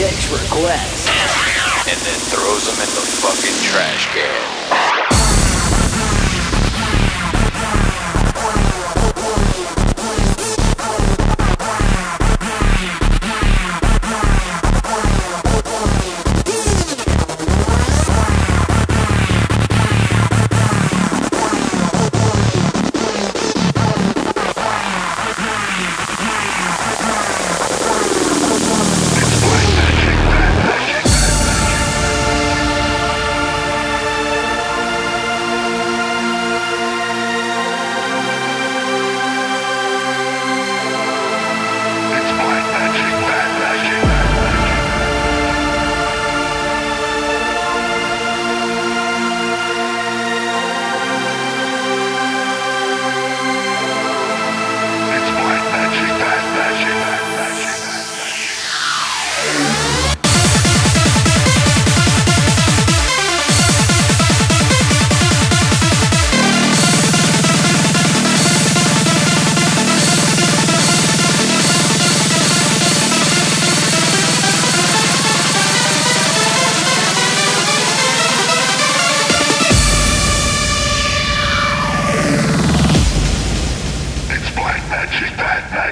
Content requests. And then throws them in the fucking trash can.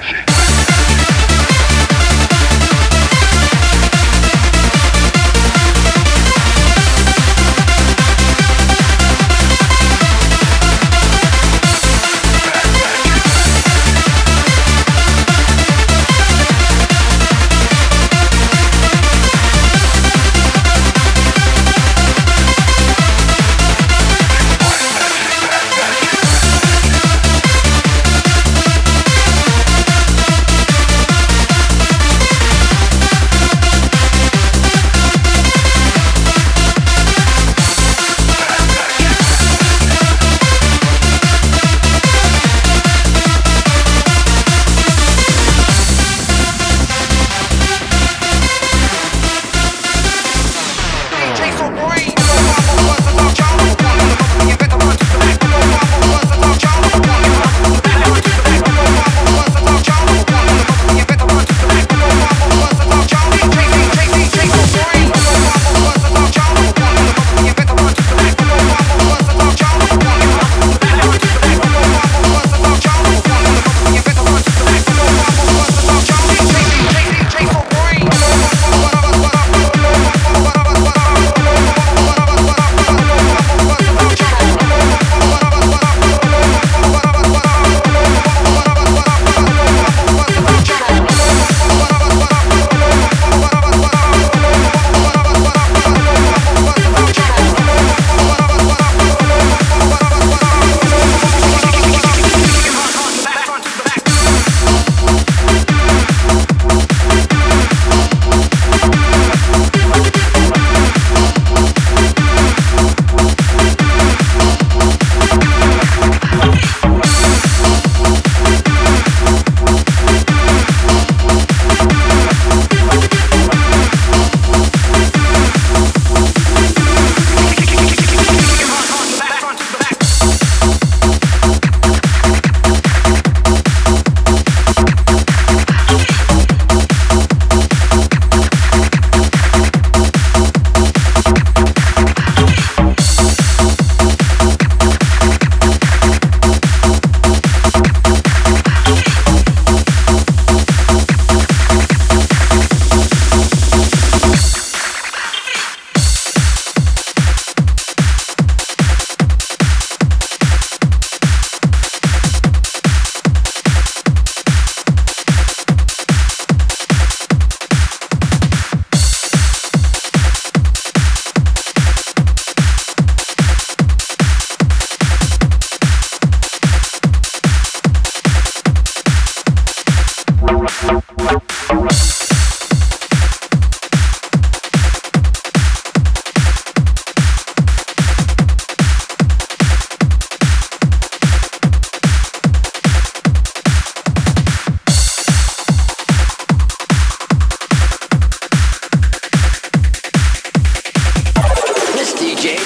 Crazy.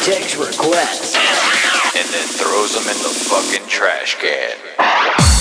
Takes requests. and then throws them in the fucking trash can.